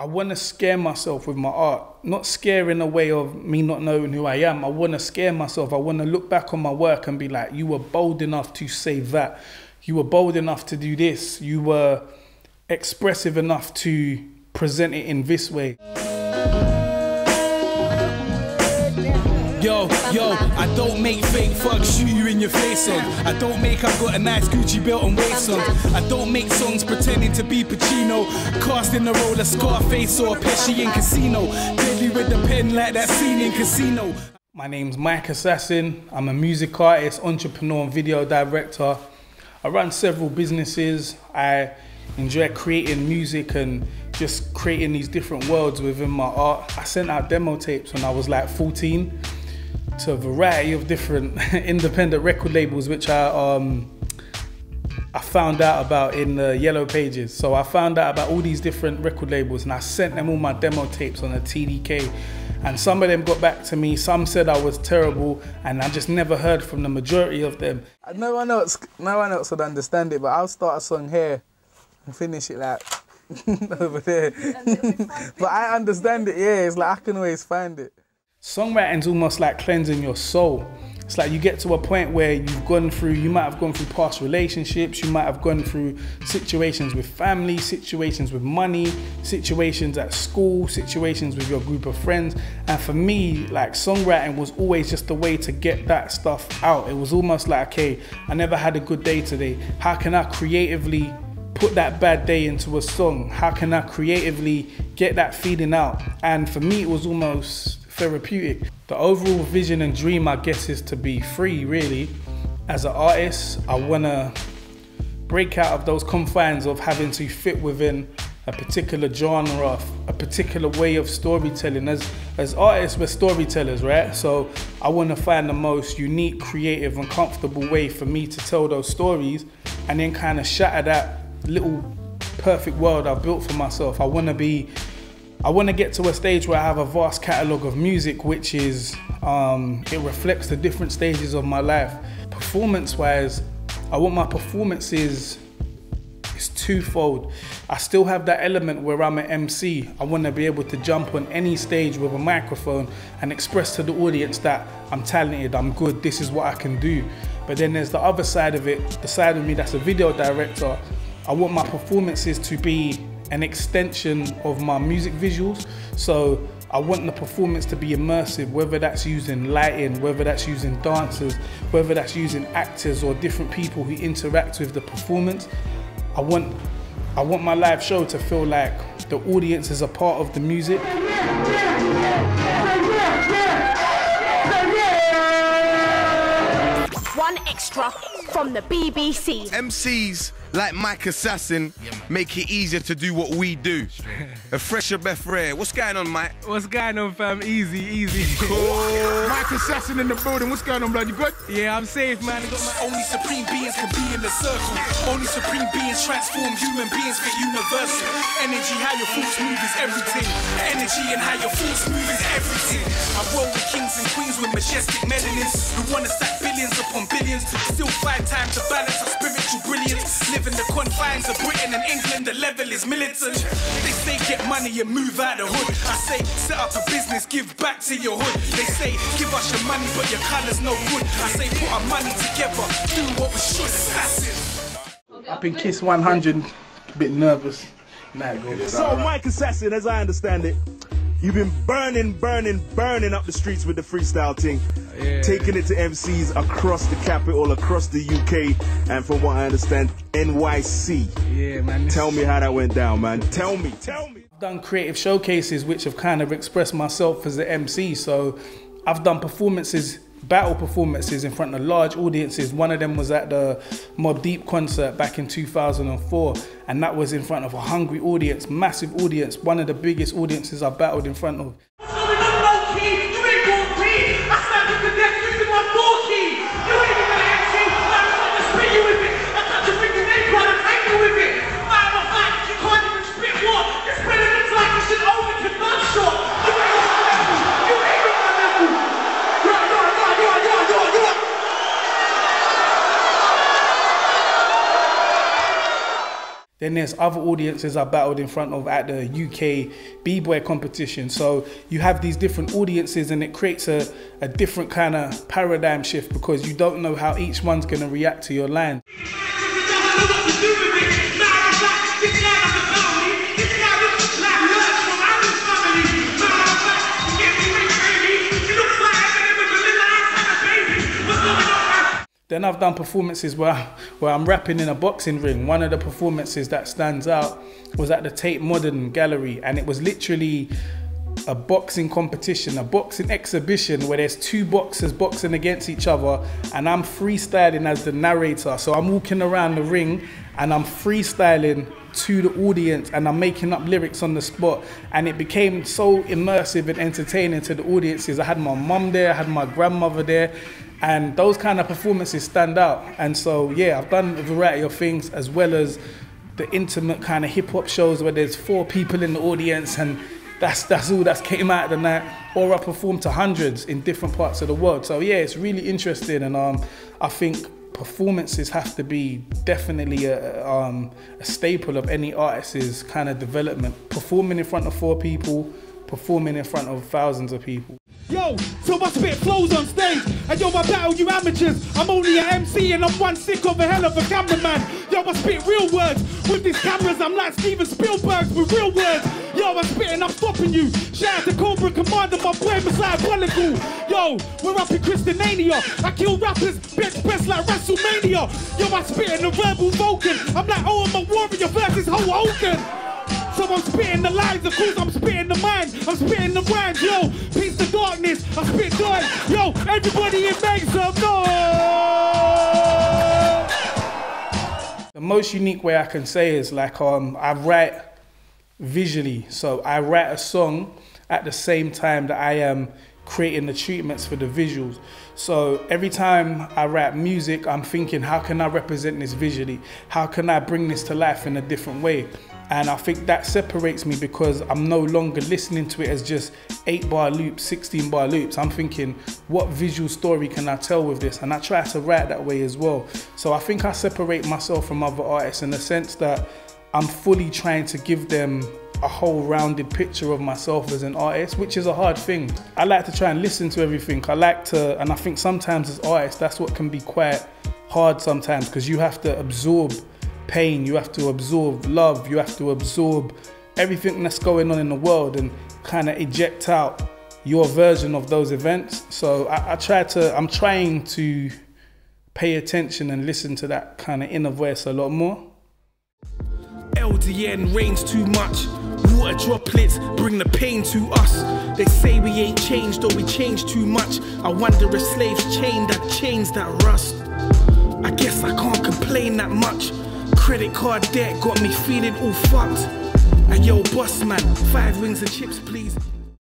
I want to scare myself with my art. Not scare in a way of me not knowing who I am. I want to scare myself. I want to look back on my work and be like, you were bold enough to say that. You were bold enough to do this. You were expressive enough to present it in this way. Yo, yo, I don't make fake fucks shoot you in your face on. I don't make I've got a nice Gucci belt and waist on. I don't make songs pretending to be Pacino, casting the role of Scarface or Pesci in Casino. Deadly with the pen like that scene in Casino. My name's Mic Assassin. I'm a music artist, entrepreneur, and video director. I run several businesses. I enjoy creating music and just creating these different worlds within my art. I sent out demo tapes when I was like 14 to a variety of different independent record labels, which I um, I found out about in the yellow pages. So I found out about all these different record labels, and I sent them all my demo tapes on a TDK. And some of them got back to me. Some said I was terrible, and I just never heard from the majority of them. No one else, no one else would understand it, but I'll start a song here and finish it like over there. but I understand it. Yeah, it's like I can always find it. Songwriting's almost like cleansing your soul. It's like you get to a point where you've gone through, you might have gone through past relationships, you might have gone through situations with family, situations with money, situations at school, situations with your group of friends. And for me, like songwriting was always just a way to get that stuff out. It was almost like, okay, I never had a good day today. How can I creatively put that bad day into a song? How can I creatively get that feeling out? And for me, it was almost therapeutic. The overall vision and dream, I guess, is to be free, really. As an artist, I want to break out of those confines of having to fit within a particular genre, a particular way of storytelling. As, as artists, we're storytellers, right? So I want to find the most unique, creative, and comfortable way for me to tell those stories and then kind of shatter that little perfect world I've built for myself. I want to be I want to get to a stage where I have a vast catalogue of music, which is, um, it reflects the different stages of my life. Performance wise, I want my performances, it's twofold. I still have that element where I'm an MC. I want to be able to jump on any stage with a microphone and express to the audience that I'm talented, I'm good, this is what I can do. But then there's the other side of it, the side of me that's a video director. I want my performances to be an extension of my music visuals. So I want the performance to be immersive, whether that's using lighting, whether that's using dancers, whether that's using actors or different people who interact with the performance. I want, I want my live show to feel like the audience is a part of the music. One extra from the BBC. MCs like Mic Assassin make it easier to do what we do. A fresher breath rare. What's going on, Mike? What's going on, fam? Easy, easy. Cool. Mic Assassin in the building. What's going on, blood? You good? Yeah, I'm safe, man. Only supreme beings can be in the circle. Only supreme beings transform human beings for universal. Energy, how your thoughts move is everything. Energy and how your thoughts move is and queens with majestic melanins who wanna stack billions upon billions. Still five times to balance our spiritual brilliance. Live in the confines of Britain and England, the level is militant. They say get money and move out the hood. I say set up a business, give back to your hood. They say give us your money, but your colour's no good. I say put our money together, do what we should. Assassin. I've been Kiss 100, a bit nervous. Now it. So, Mic Assassin, as I understand it, you've been burning, burning, burning up the streets with the freestyle thing, Yeah. taking it to MCs across the capital, across the UK, and from what I understand, NYC. Yeah, man. Tell me how that went down, man. Tell me, tell me. I've done creative showcases which have kind of expressed myself as an MC. So I've done performances, battle performances in front of large audiences. One of them was at the Mobb Deep concert back in 2004, and that was in front of a hungry audience, massive audience, one of the biggest audiences I've battled in front of. Then there's other audiences I battled in front of at the UK B-boy competition. So you have these different audiences and it creates a, a different kind of paradigm shift because you don't know how each one's gonna react to your line. Then I've done performances where, where I'm rapping in a boxing ring. One of the performances that stands out was at the Tate Modern Gallery, and it was literally a boxing competition, a boxing exhibition where there's two boxers boxing against each other, and I'm freestyling as the narrator. So I'm walking around the ring and I'm freestyling to the audience and I'm making up lyrics on the spot. And it became so immersive and entertaining to the audiences. I had my mum there, I had my grandmother there, and those kind of performances stand out. And so, yeah, I've done a variety of things as well as the intimate kind of hip hop shows where there's four people in the audience and that's that's all that's came out of the night. Or I performed to hundreds in different parts of the world. So yeah, it's really interesting, and um, I think performances have to be definitely a, um, a staple of any artist's kind of development. Performing in front of four people, performing in front of thousands of people. Yo, so my spit flows on stage. And yo, I battle you amateurs. I'm only an MC and I'm one sick of a hell of a cameraman. Yo, I spit real words. With these cameras, I'm like Steven Spielberg with real words. Yo, I'm spitting, I'm stopping you. Shout out to Cobra Commander, my brain was Pollicle. Yo, we're up in Christiania. I kill rappers, bench press like WrestleMania. Yo, I spit in the verbal Vulcan. I'm like, oh, I'm a warrior versus Hulk Hogan. I'm spitting the lines, of course I'm spitting the mind, I'm spitting the rhymes, yo, peace to darkness, I spit dirt, yo, everybody in make some noise! The most unique way I can say is like um, I write visually. So I write a song at the same time that I am creating the treatments for the visuals. So every time I write music, I'm thinking, how can I represent this visually? How can I bring this to life in a different way? And I think that separates me because I'm no longer listening to it as just eight bar loops, 16 bar loops. I'm thinking, what visual story can I tell with this? And I try to write that way as well. So I think I separate myself from other artists in the sense that I'm fully trying to give them a whole rounded picture of myself as an artist, which is a hard thing. I like to try and listen to everything. I like to, and I think sometimes as artists, that's what can be quite hard sometimes because you have to absorb pain, you have to absorb love, you have to absorb everything that's going on in the world and kind of eject out your version of those events. So I, I try to, I'm trying to pay attention and listen to that kind of inner voice a lot more. LDN rains too much. Water droplets bring the pain to us. They say we ain't changed or we changed too much. I wonder if slaves chained that chains that rust. I guess I can't complain that much. Credit card debt got me feeling all fucked. And yo, boss man, five rings and chips, please.